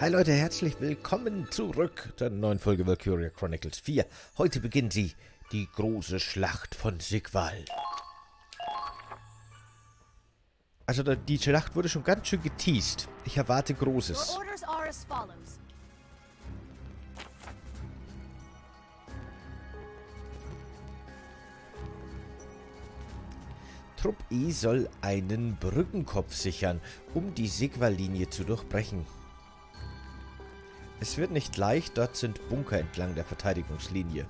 Hi Leute, herzlich willkommen zurück zur neuen Folge Valkyria Chronicles 4. Heute beginnt sie, die große Schlacht von Sigval. Also die Schlacht wurde schon ganz schön geteased. Ich erwarte Großes. Trupp E soll einen Brückenkopf sichern, um die Sigval-Linie zu durchbrechen. Es wird nicht leicht, dort sind Bunker entlang der Verteidigungslinie.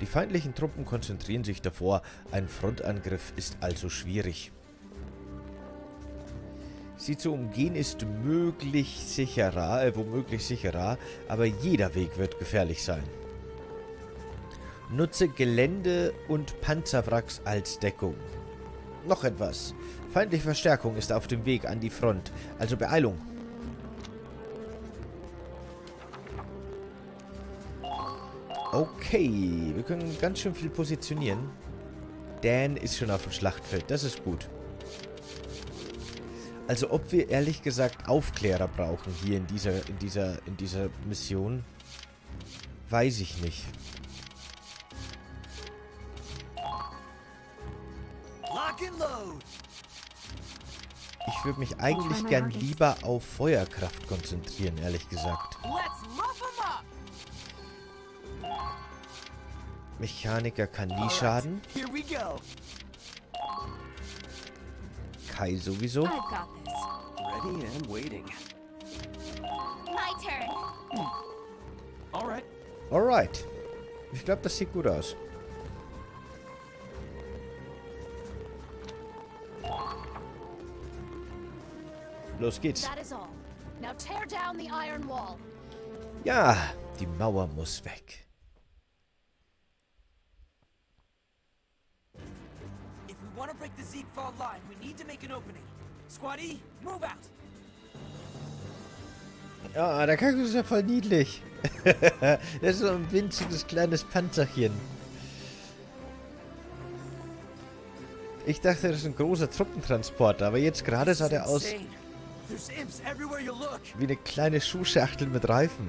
Die feindlichen Truppen konzentrieren sich davor, ein Frontangriff ist also schwierig. Sie zu umgehen ist möglich sicherer, äh, womöglich sicherer, aber jeder Weg wird gefährlich sein. Nutze Gelände und Panzerwracks als Deckung. Noch etwas. Feindliche Verstärkung ist auf dem Weg an die Front, also Beeilung. Okay, wir können ganz schön viel positionieren. Dan ist schon auf dem Schlachtfeld, das ist gut. Also ob wir ehrlich gesagt Aufklärer brauchen hier in dieser, in dieser, in dieser Mission, weiß ich nicht. Ich würde mich eigentlich gern lieber auf Feuerkraft konzentrieren, ehrlich gesagt. Mechaniker kann nie schaden. Kai sowieso. Ready and waiting. My turn. Alright. Alright. Ich glaube, das sieht gut aus. Los geht's. Ja, die Mauer muss weg. Want to break the Ziegfall line, we need to make an opening. Squad E, move out! Ja, der Kaktus ist ja voll niedlich. das ist so ein winziges kleines Panzerchen. Ich dachte, das ist ein großer Truppentransporter, aber jetzt gerade sah der aus wie eine kleine Schuhschachtel mit Reifen.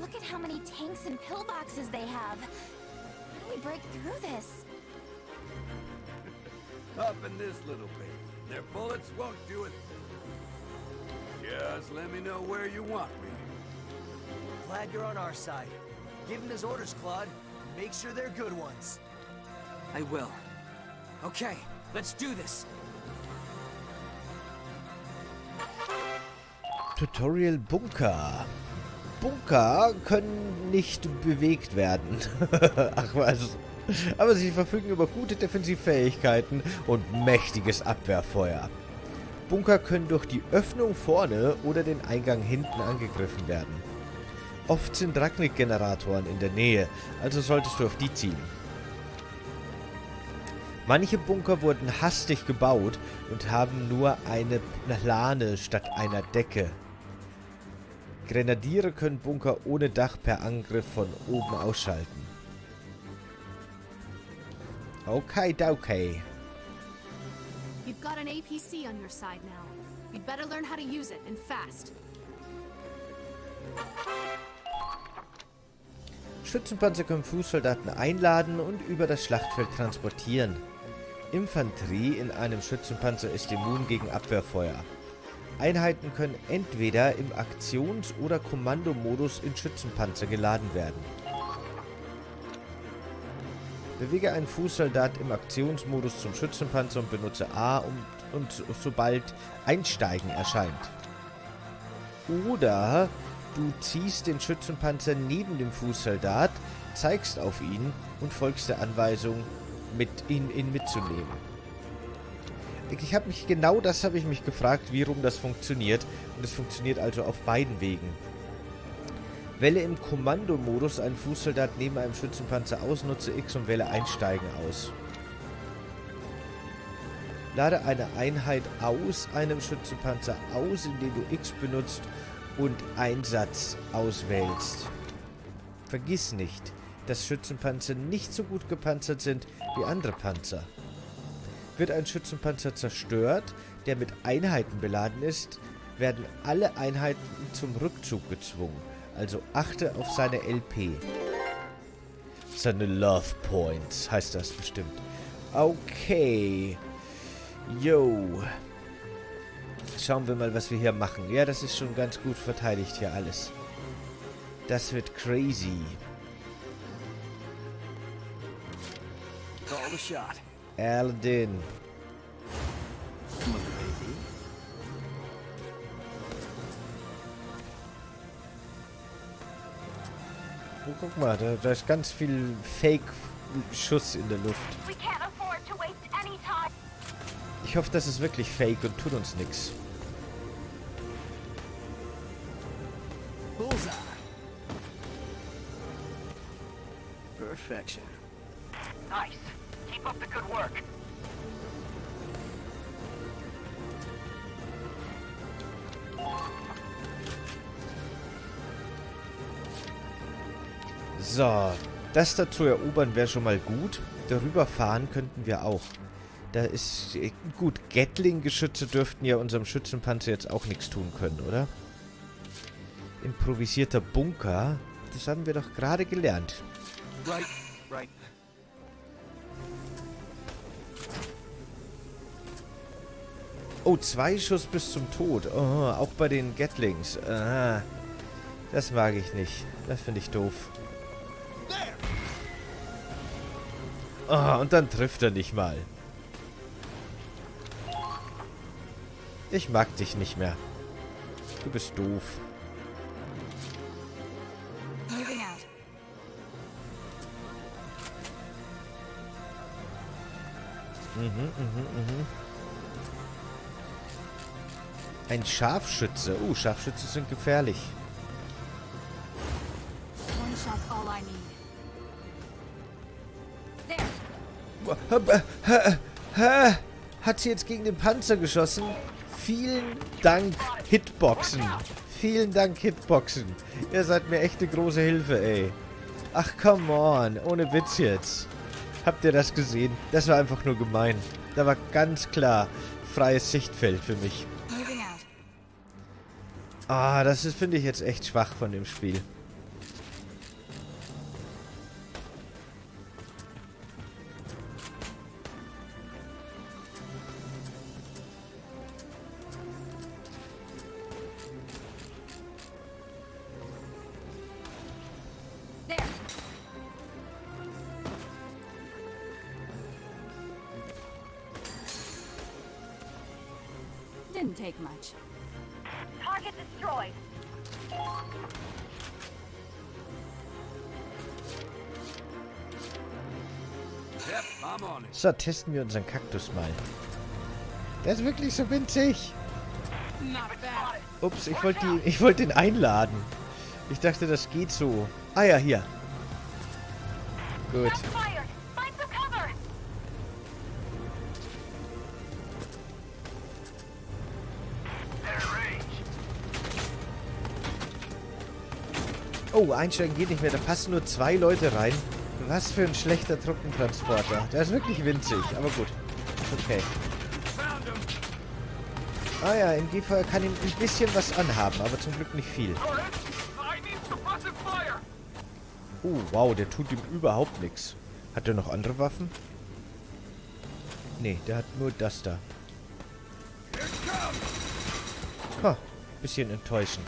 Look at how many tanks and pillboxes they have. How do we break through this? Up in this little baby. Their bullets won't do it. Just let me know where you want me. Glad you're on our side. Give him his orders, Claude. Make sure they're good ones. I will. Okay, let's do this. Tutorial Bunker. Bunker können nicht bewegt werden. Ach was. Aber sie verfügen über gute Defensivfähigkeiten und mächtiges Abwehrfeuer. Bunker können durch die Öffnung vorne oder den Eingang hinten angegriffen werden. Oft sind Ragnik-Generatoren in der Nähe, also solltest du auf die zielen. Manche Bunker wurden hastig gebaut und haben nur eine Plane statt einer Decke. Grenadiere können Bunker ohne Dach per Angriff von oben ausschalten. Okay, okay. You've got an APC on your side now. You'd better learn how to use it, and fast. Schützenpanzer können Fußsoldaten einladen und über das Schlachtfeld transportieren. Infanterie in einem Schützenpanzer ist immun gegen Abwehrfeuer. Einheiten können entweder im Aktions- oder Kommandomodus in Schützenpanzer geladen werden. Bewege einen Fußsoldat im Aktionsmodus zum Schützenpanzer und benutze A, um, und sobald Einsteigen erscheint. Oder du ziehst den Schützenpanzer neben dem Fußsoldat, zeigst auf ihn und folgst der Anweisung, mit ihn, ihn mitzunehmen. Ich habe mich, genau das habe ich mich gefragt, wie rum das funktioniert. Und es funktioniert also auf beiden Wegen. Wähle im Kommandomodus einen Fußsoldat neben einem Schützenpanzer aus, nutze X und wähle Einsteigen aus. Lade eine Einheit aus einem Schützenpanzer aus, indem du X benutzt und Einsatz auswählst. Vergiss nicht, dass Schützenpanzer nicht so gut gepanzert sind wie andere Panzer. Wird ein Schützenpanzer zerstört, der mit Einheiten beladen ist, werden alle Einheiten zum Rückzug gezwungen. Also achte auf seine LP. Seine Love Points heißt das bestimmt. Okay. Yo. Schauen wir mal, was wir hier machen. Ja, das ist schon ganz gut verteidigt hier alles. Das wird crazy. Call the shot. Aladdin. Guck mal, da, da ist ganz viel Fake-Schuss in der Luft. Ich hoffe, das ist wirklich fake und tut uns nichts. So, das da zu erobern wäre schon mal gut. Darüber fahren könnten wir auch. Da ist... Gut, Gatling-Geschütze dürften ja unserem Schützenpanzer jetzt auch nichts tun können, oder? Improvisierter Bunker. Das haben wir doch gerade gelernt. Right, right. Oh, zwei Schuss bis zum Tod. Oh, auch bei den Gatlings. Aha. Das mag ich nicht. Das finde ich doof. Oh, und dann trifft er nicht mal. Ich mag dich nicht mehr. Du bist doof. Mhm, mhm, mhm. Ein Scharfschütze. Oh, Scharfschütze sind gefährlich. Hat sie jetzt gegen den Panzer geschossen? Vielen Dank, Hitboxen. Vielen Dank, Hitboxen. Ihr seid mir echt eine große Hilfe, ey. Ach, come on. Ohne Witz jetzt. Habt ihr das gesehen? Das war einfach nur gemein. Da war ganz klar freies Sichtfeld für mich. Ah, das ist, finde ich, jetzt echt schwach von dem Spiel. So, testen wir unseren Kaktus mal. Der ist wirklich so winzig. Ups, ich wollte wollte ihn einladen. Ich dachte, das geht so. Ah ja, hier. Gut. Oh, einsteigen geht nicht mehr. Da passen nur zwei Leute rein. Was für ein schlechter Truppentransporter. Der ist wirklich winzig, aber gut. Okay. Ah ja, MG-Feuer kann ihm ein bisschen was anhaben, aber zum Glück nicht viel. Oh, wow, der tut ihm überhaupt nichts. Hat er noch andere Waffen? Nee, der hat nur das da. Ha, bisschen enttäuschend.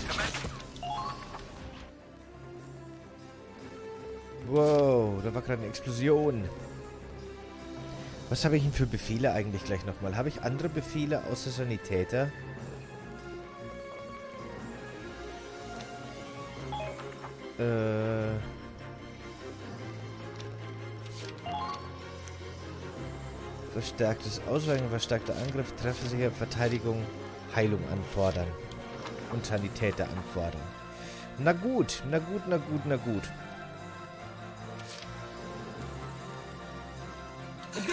Wow, da war gerade eine Explosion. Was habe ich denn für Befehle eigentlich gleich nochmal? Habe ich andere Befehle außer Sanitäter? Äh... Verstärktes Ausweichen, verstärkter Angriff, Treffersichere Verteidigung, Heilung anfordern. Und Sanitäter anfordern. Na gut, na gut, na gut, na gut.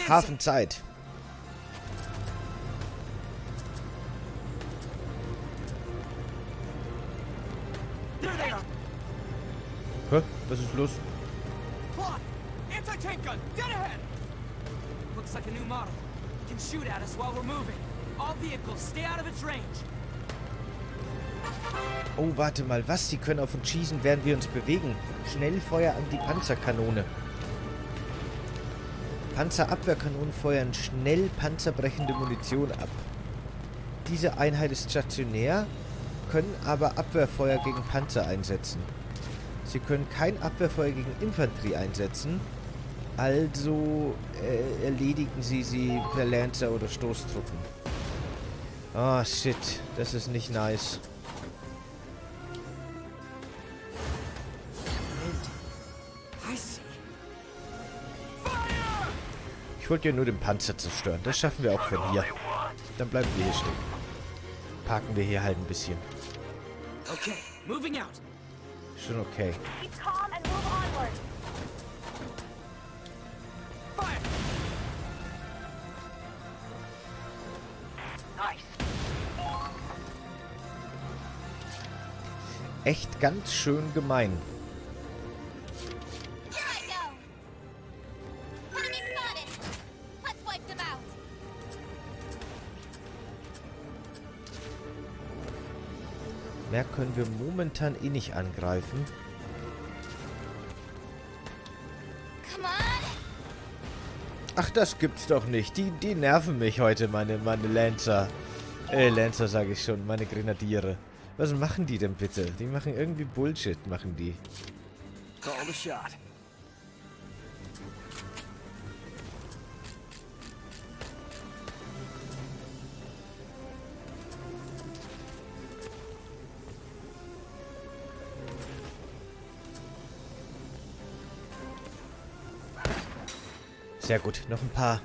Hafenzeit. Hä? Was ist los? Plot. Anti-tank gun. Dead ahead. Looks like a new model. Can shoot at us while we're moving. All vehicles, stay out of its range. Oh, warte mal, was? Die können auf uns schießen, während wir uns bewegen. Schnellfeuer an die Panzerkanone. Panzerabwehrkanonen feuern schnell panzerbrechende Munition ab. Diese Einheit ist stationär, können aber Abwehrfeuer gegen Panzer einsetzen. Sie können kein Abwehrfeuer gegen Infanterie einsetzen, also äh, erledigen sie sie per Lancer oder Stoßtruppen. Oh shit, das ist nicht nice. Ich wollte ja nur den Panzer zerstören. Das schaffen wir auch von hier. Dann bleiben wir hier stehen. Parken wir hier halt ein bisschen. Okay, moving out. Schon okay. Echt ganz schön gemein. Können wir momentan eh nicht angreifen. Come on! Ach, das gibt's doch nicht. Die, die nerven mich heute, meine, meine Lancer. Äh, Lancer sage ich schon, meine Grenadiere. Was machen die denn bitte? Die machen irgendwie Bullshit, machen die. Call the shot. Sehr gut. Noch ein paar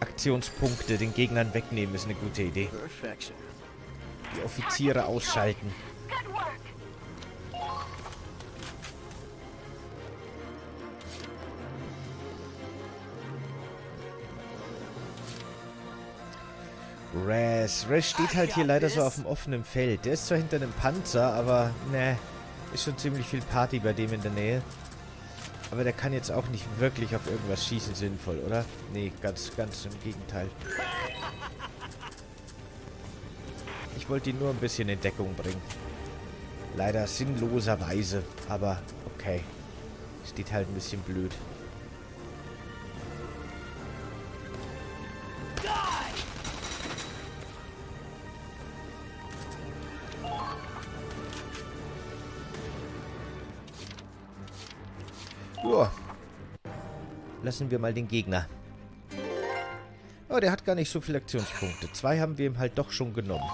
Aktionspunkte den Gegnern wegnehmen ist eine gute Idee. Die Offiziere ausschalten. Good work. Raz. Raz steht halt hier leider so auf dem offenen Feld. Der ist zwar hinter einem Panzer, aber ne, ist schon ziemlich viel Party bei dem in der Nähe. Aber der kann jetzt auch nicht wirklich auf irgendwas schießen sinnvoll, oder? Nee, ganz, ganz im Gegenteil. Ich wollte ihn nur ein bisschen in Deckung bringen. Leider sinnloserweise, aber okay. Steht halt ein bisschen blöd. Joa. Lassen wir mal den Gegner. Oh, der hat gar nicht so viele Aktionspunkte. Zwei haben wir ihm halt doch schon genommen.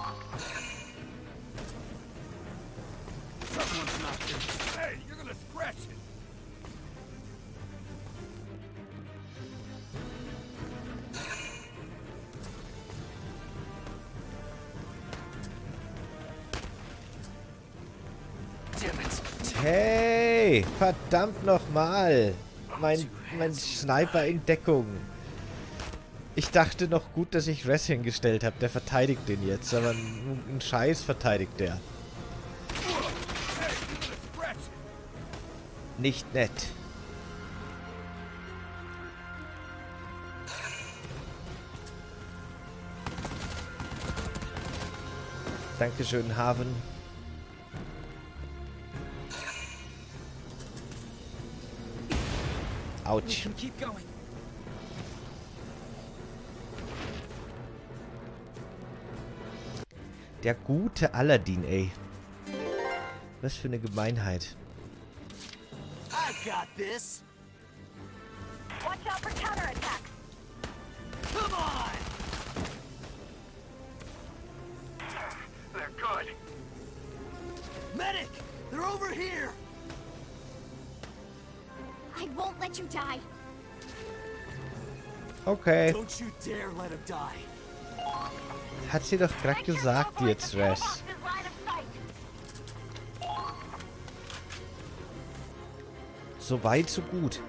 Verdammt nochmal. Mein, mein Sniper in Deckung. Ich dachte noch gut, dass ich Res hingestellt habe. Der verteidigt den jetzt, aber ein, ein Scheiß verteidigt der. Nicht nett. Dankeschön, Haven. Autsch. Der gute Aladdin, ey. Was für eine Gemeinheit. I got this. Watch out for counterattacks. Come on. They're good. Medic, they're over here. I won't let you die! Okay. Don't you dare let him die. Hat sie doch gerade gesagt of sight. So weit, so gut.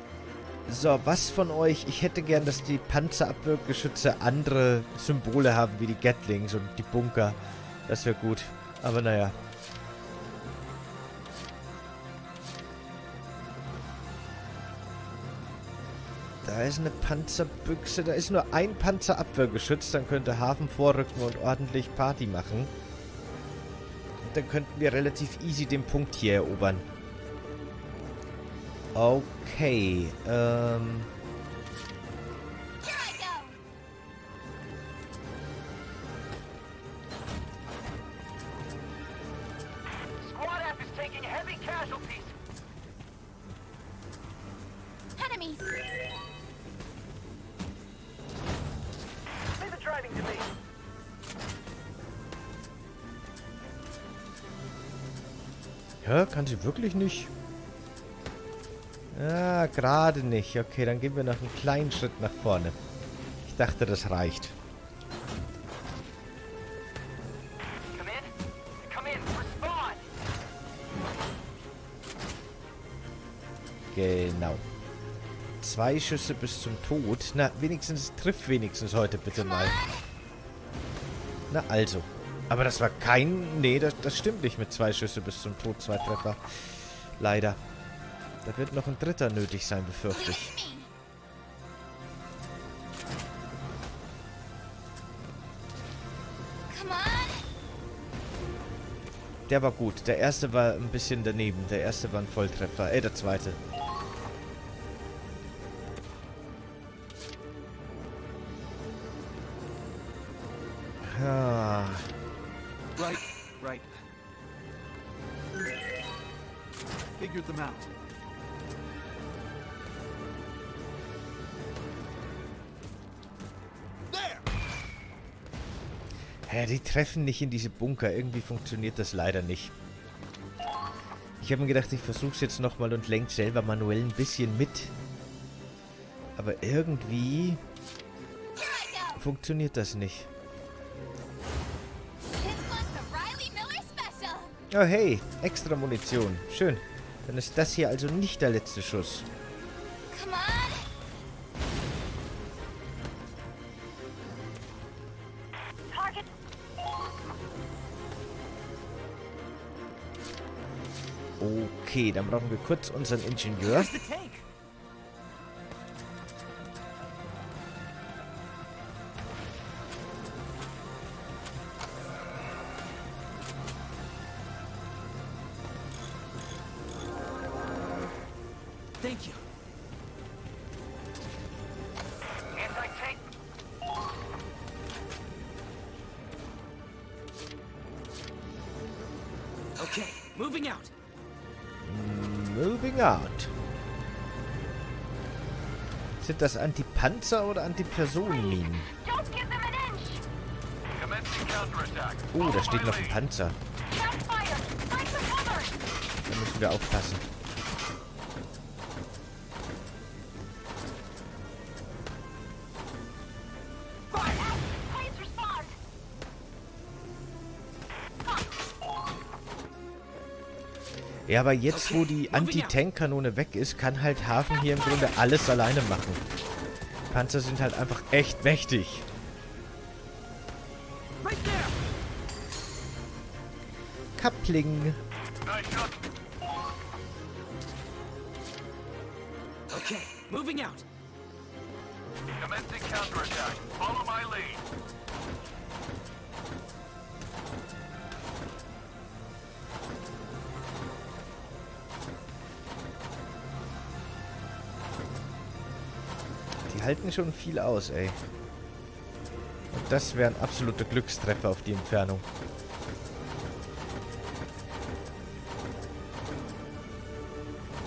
So, was von euch? Ich hätte gern, dass die Panzerabwehrgeschütze andere Symbole haben, wie die Gatlings und die Bunker. Das wäre gut. Aber naja. Da ist eine Panzerbüchse. Da ist nur ein Panzerabwehrgeschütz. Dann könnte Hafen vorrücken und ordentlich Party machen. Dann könnten wir relativ easy den Punkt hier erobern. Okay, ähm... Ja, kann sie wirklich nicht? Ja, gerade nicht. Okay, dann gehen wir noch einen kleinen Schritt nach vorne. Ich dachte, das reicht. Genau. Zwei Schüsse bis zum Tod. Na, wenigstens, triff wenigstens heute bitte mal. Na, also. Aber das war kein... Nee, das, das stimmt nicht mit zwei Schüsse bis zum Tod, zwei Treffer. Leider. Da wird noch ein dritter nötig sein, befürchte ich. Der war gut. Der erste war ein bisschen daneben. Der erste war ein Volltreffer. Äh, der zweite. Treffen nicht in diese Bunker. Irgendwie funktioniert das leider nicht. Ich habe mir gedacht, ich versuche es jetzt nochmal und lenke selber manuell ein bisschen mit. Aber irgendwie funktioniert das nicht. Oh hey, extra Munition. Schön. Dann ist das hier also nicht der letzte Schuss. Come on. Okay, dann brauchen wir kurz unseren Ingenieur. Okay, moving out. Out. Sind das Antipanzer oder Antipersonenminen? Oh, da steht noch ein Panzer. Da müssen wir aufpassen. Ja, aber jetzt, wo die Anti-Tank-Kanone weg ist, kann halt Hafen hier im Grunde alles alleine machen. Panzer sind halt einfach echt mächtig. Coupling. Halten schon viel aus, ey. Und das wäre ein absoluter Glückstreffer auf die Entfernung.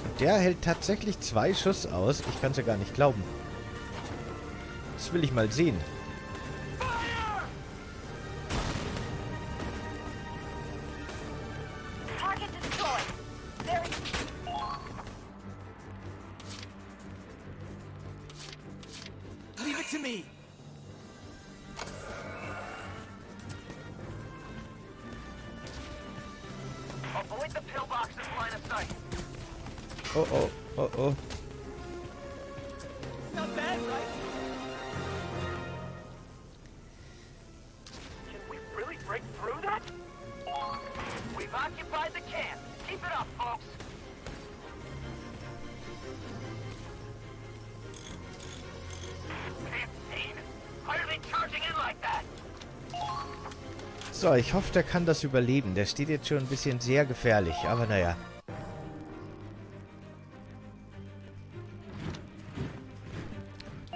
Und der hält tatsächlich zwei Schuss aus. Ich kann es ja gar nicht glauben. Das will ich mal sehen. Avoid the pillbox's line of sight. Oh, oh, oh, oh. Not bad, right? So, ich hoffe, der kann das überleben. Der steht jetzt schon ein bisschen sehr gefährlich, aber naja.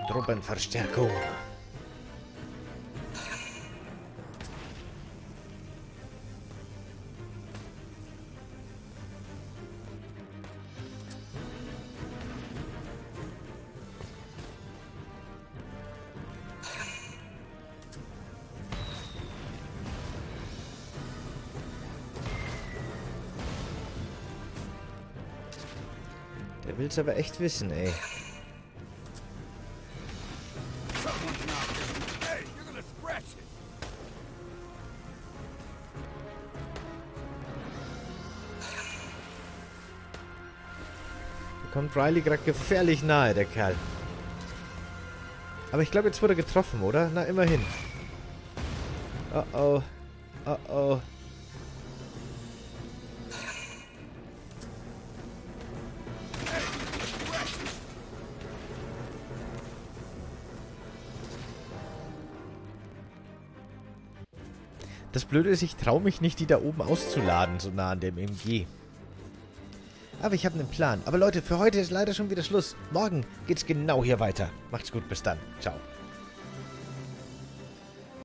Truppenverstärkung. Will's aber echt wissen, ey. Kommt Riley gerade gefährlich nahe, der Kerl. Aber ich glaube, jetzt wurde er getroffen, oder? Na, immerhin. Oh oh. Oh oh. Das Blöde ist, ich traue mich nicht, die da oben auszuladen, so nah an dem MG. Aber ich habe einen Plan. Aber Leute, für heute ist leider schon wieder Schluss. Morgen geht's genau hier weiter. Macht's gut, bis dann. Ciao.